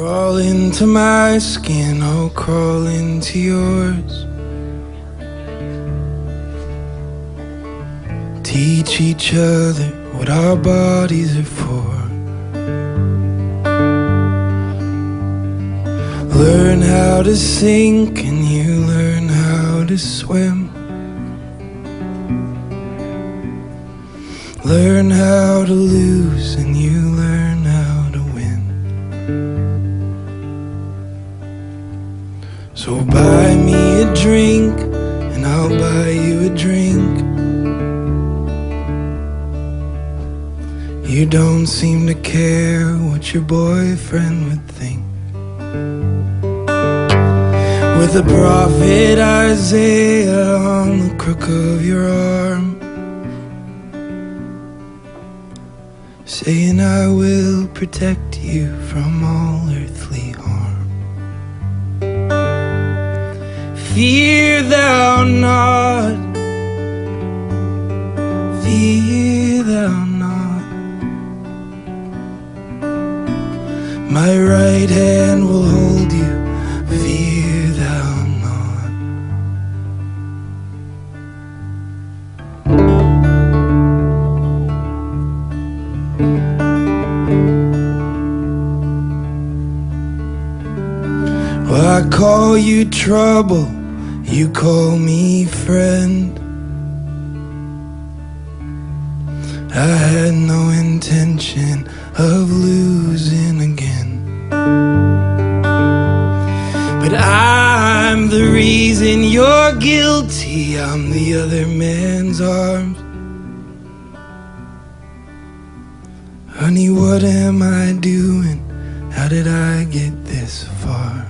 Crawl into my skin, I'll crawl into yours. Teach each other what our bodies are for. Learn how to sink and you learn how to swim. Learn how to lose and you So buy me a drink and I'll buy you a drink. You don't seem to care what your boyfriend would think. With the prophet Isaiah on the crook of your arm, saying, I will protect you from all earthly Fear thou not, fear thou not. My right hand will hold you, fear thou not. Well, I call you trouble, you call me friend. I had no intention of losing again. But I'm the reason you're guilty. I'm the other man's arms. Honey, what am I doing? How did I get this far?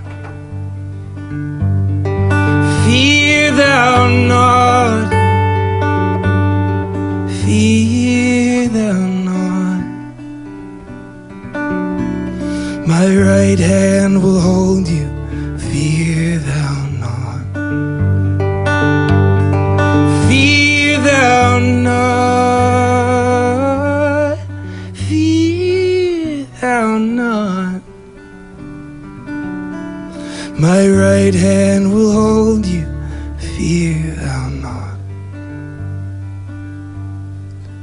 My right hand will hold you, fear thou not. Fear thou not, fear thou not. My right hand will hold you, fear thou not.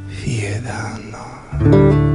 Fear thou not.